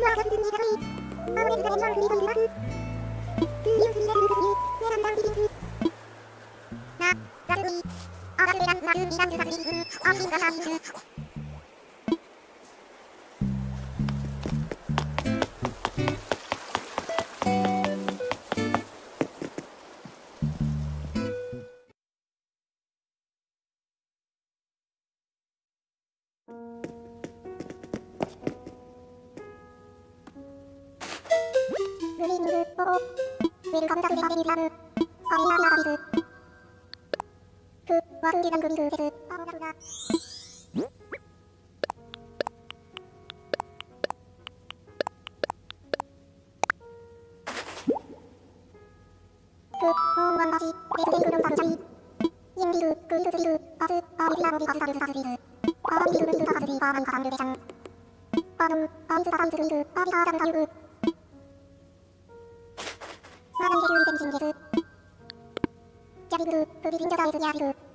グウェルカムザクレバベリスラムアリアリアサビスクワクリダングリグセスアホダフダクオーワンバシレスデングルンサルチャイインビルクイルスビルパスアビスラボビパスサルサスビスアバビルビルカサスビパーマンカサンルベシャンパドゥアビスタサイスルイルアビカーダルタユグマダンヘルリセンシンゲスジャビグルプビリンジャダイ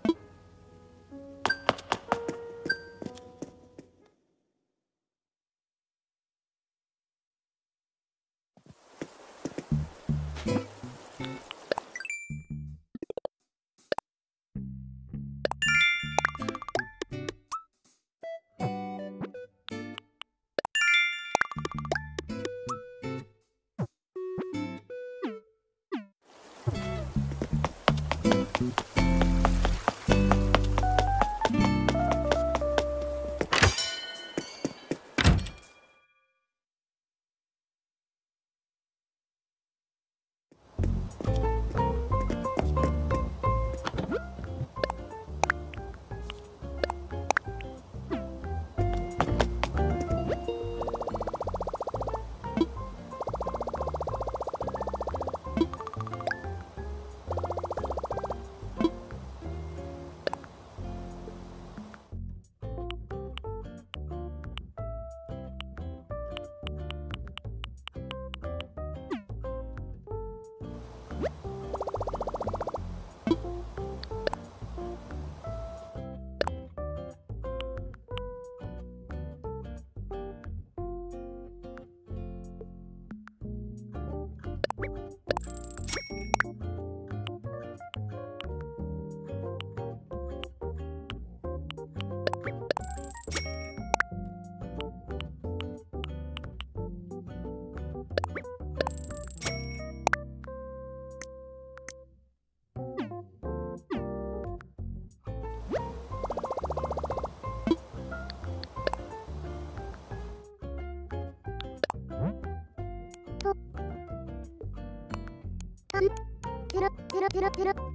ってる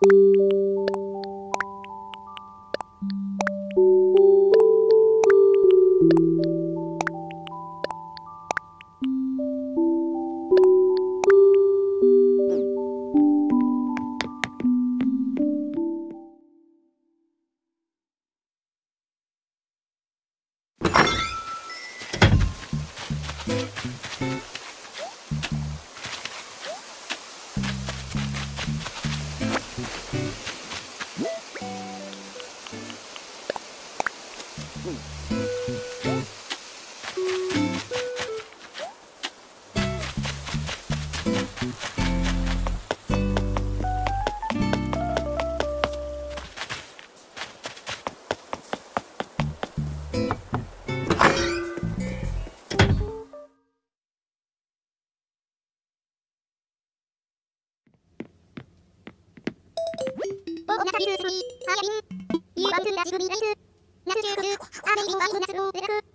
Música ビルスに、ハイビン、ユーバンズラジグミライズ、ナスジューグ、アメイビンアイズナスローデラク。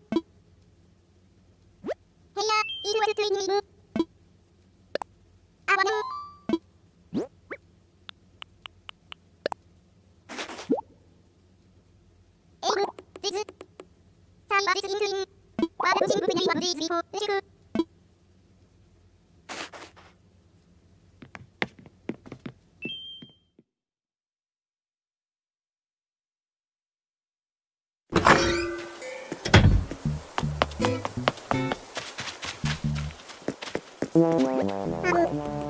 サイバジスイントゥイン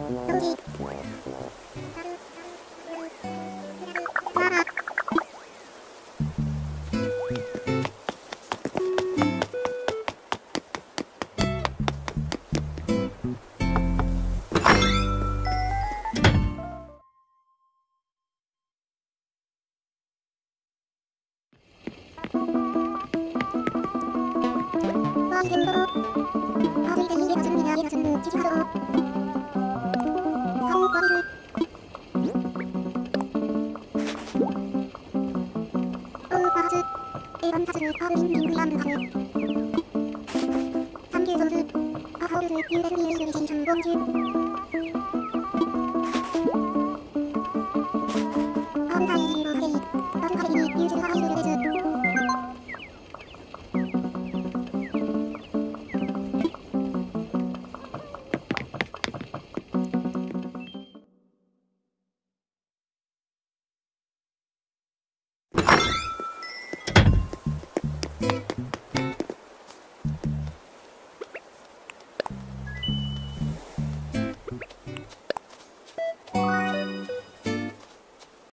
には逃げはす。る地図ハロー顔を割るオーパースエヴァンサスルパールミンミングヤングハルサンキューゾーズアハオルズ USB リールリセンションボンジュ